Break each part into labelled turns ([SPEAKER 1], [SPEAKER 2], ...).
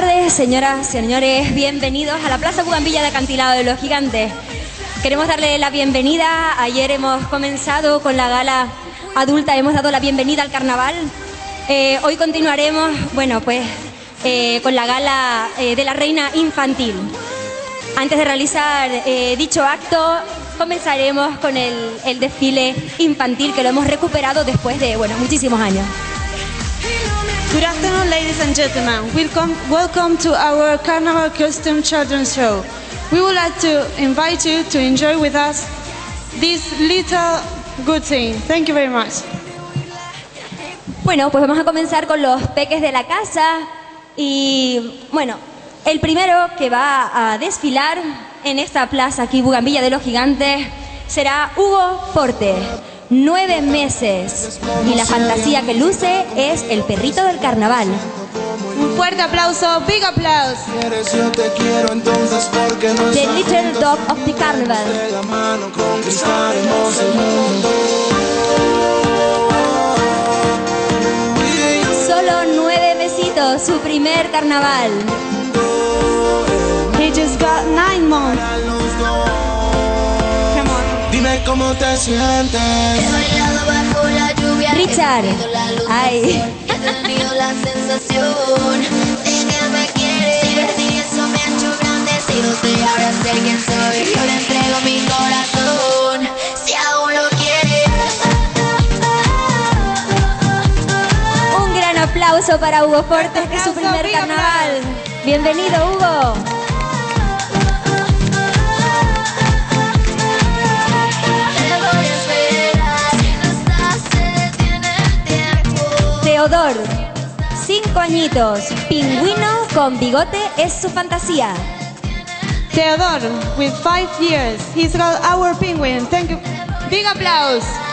[SPEAKER 1] tardes, señoras, señores. Bienvenidos a la Plaza Bugambilla de Acantilado de los Gigantes. Queremos darle la bienvenida. Ayer hemos comenzado con la gala adulta, hemos dado la bienvenida al carnaval. Eh, hoy continuaremos, bueno, pues eh, con la gala eh, de la reina infantil. Antes de realizar dicho acto, comenzaremos con el, el desfile infantil que lo hemos recuperado después de, bueno, muchísimos años.
[SPEAKER 2] Good afternoon, ladies and gentlemen. Welcome, welcome to our Carnival Costume Children's Show. We would like to invite you to enjoy with us this little good thing. Thank you very much.
[SPEAKER 1] Bueno, pues vamos a comenzar con los peques de la casa y bueno, el primero que va a desfilar en esta plaza aquí, Bugambilla de los Gigantes, será Hugo Porte nueve meses. Y la fantasía que luce es el perrito del carnaval.
[SPEAKER 2] Un fuerte aplauso, big applause.
[SPEAKER 1] The Little Dog of the Carnival. Solo nueve besitos, su primer carnaval.
[SPEAKER 2] He just got nine months.
[SPEAKER 3] Dime cómo te sientes.
[SPEAKER 4] He bailado bajo la lluvia.
[SPEAKER 1] Richard. Ay.
[SPEAKER 4] He tenido la sensación de que me quieres. Y eso me ha hecho grande. Si no te ahora sé quién soy. Yo le entrego mi corazón. Si aún lo quieres.
[SPEAKER 1] Un gran aplauso para Hugo Fortes, que es su primer carnaval. Bienvenido, Hugo. Teodor, cinco añitos, pingüino con bigote es su fantasía.
[SPEAKER 2] Theodore, with five years, he's got our penguin. Thank you. Big applause.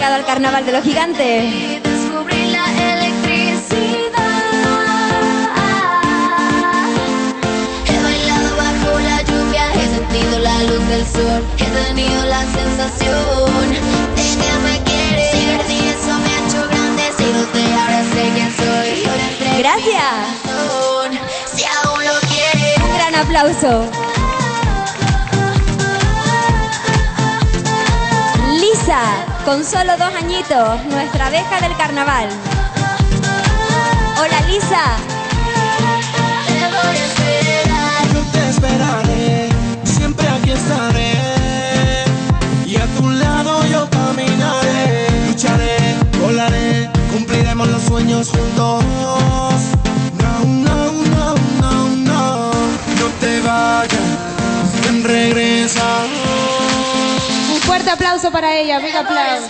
[SPEAKER 1] Llegado al carnaval de los gigantes.
[SPEAKER 4] Descubrí la electricidad. He bailado bajo la lluvia, he sentido la luz del sol, he tenido la sensación de que me quieres. Y eso me ha hecho grande, si no te ahora sé quién soy.
[SPEAKER 1] Gracias.
[SPEAKER 4] Si aún lo quieres.
[SPEAKER 1] Un gran aplauso. Con solo dos añitos, nuestra abeja del carnaval. Hola Lisa.
[SPEAKER 3] No te esperaré, siempre aquí estaré. Y a tu lado yo caminaré, lucharé, volaré, cumpliremos los sueños juntos. No, no, no, no, no, no te vayas, ven regresa
[SPEAKER 2] fuerte aplauso para ella, big aplauso.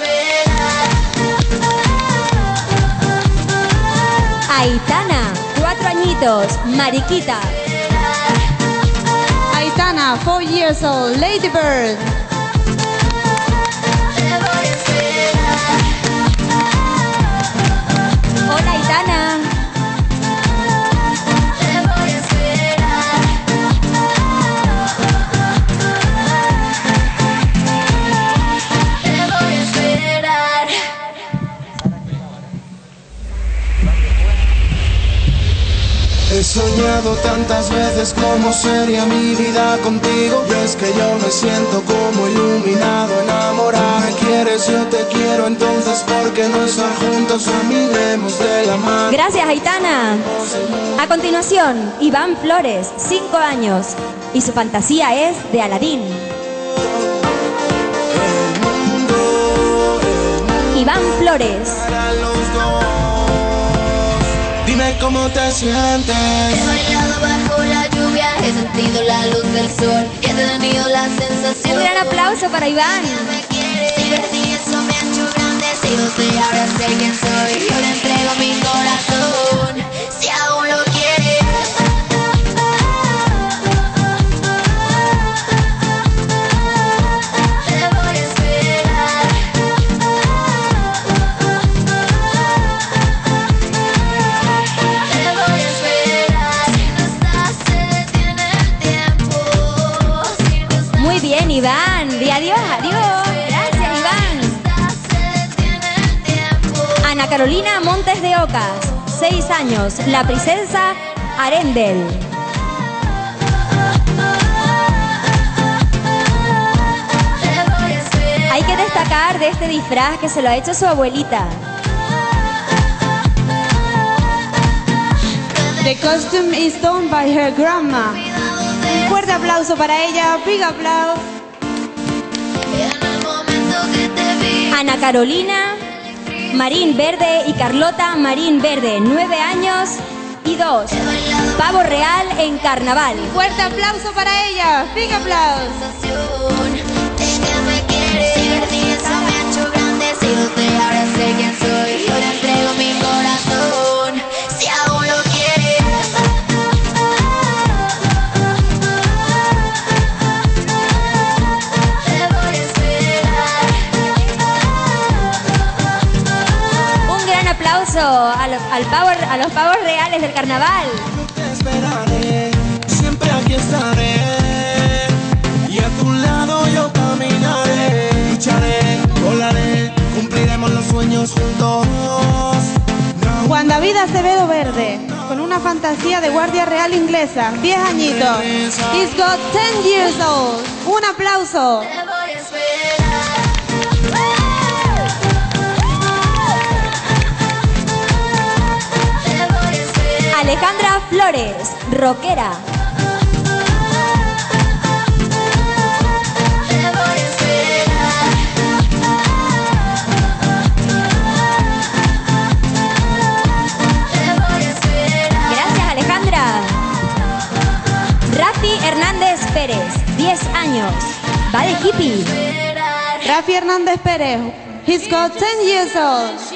[SPEAKER 1] Aitana, cuatro añitos, Mariquita.
[SPEAKER 2] Aitana, four years old, Lady Bird.
[SPEAKER 3] Soñado tantas veces cómo sería mi vida contigo Y es que yo me siento como iluminado, enamorado. Me quieres, yo te quiero, entonces ¿por qué no estar juntos? Caminemos de la mano.
[SPEAKER 1] Gracias, Aitana. A continuación, Iván Flores, 5 años Y su fantasía es de Aladín. Iván Flores
[SPEAKER 3] cómo te sientes.
[SPEAKER 4] He bailado bajo la lluvia, he sentido la luz del sol, he tenido la sensación.
[SPEAKER 1] Un gran aplauso para Iván.
[SPEAKER 4] Me quieres, y eso me ha hecho grande. Si no sé, ahora sé quién soy. Yo le entrego mi corazón. bien, Iván. Di adiós, adiós. Gracias, Iván. Ana
[SPEAKER 1] Carolina Montes de Ocas, seis años, la princesa Arendel. Hay que destacar de este disfraz que se lo ha hecho su abuelita.
[SPEAKER 2] The costume is done by her grandma. Fuerte aplauso para ella, big applause.
[SPEAKER 1] Ana Carolina Marín Verde y Carlota Marín Verde, 9 años y 2. Pavo Real en Carnaval.
[SPEAKER 2] Fuerte aplauso para ella, big applause.
[SPEAKER 1] Aplauso a, lo- al pavo- a los pavos reales del Carnaval.
[SPEAKER 3] Te esperaré, siempre aquí estaré. Y a tu lado yo caminaré, lucharé, volaré, cumpliremos los sueños juntos. No
[SPEAKER 2] Juan David Acevedo Verde, con una fantasía de guardia real inglesa, 10 añitos. He's got 10 years old. Un aplauso.
[SPEAKER 4] A esperar.
[SPEAKER 1] Gracias Alejandra. Rafi Hernández Pérez, 10 años. Va hippie.
[SPEAKER 2] Rafi Hernández Pérez. He's got 10 years old.